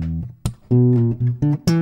Thank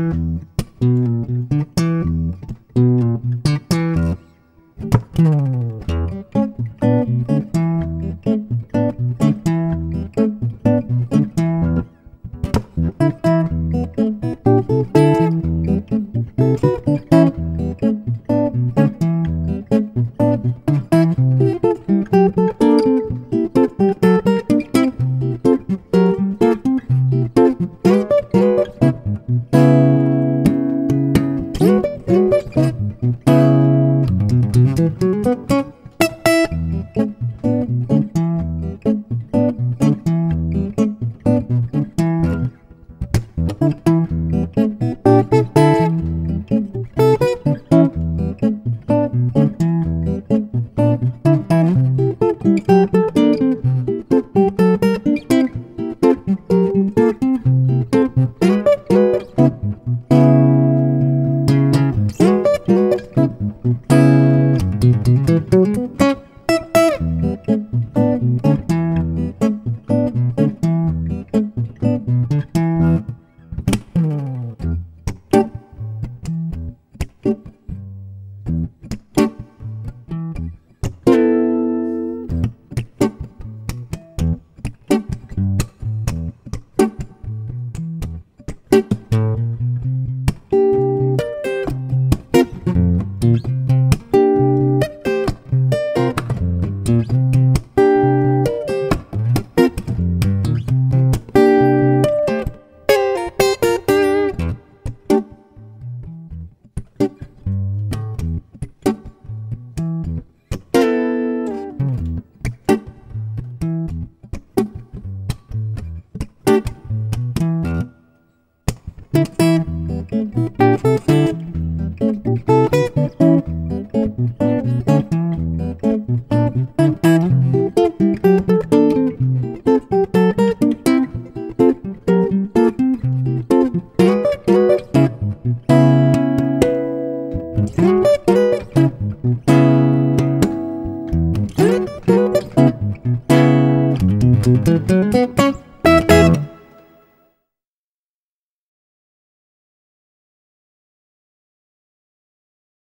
Thank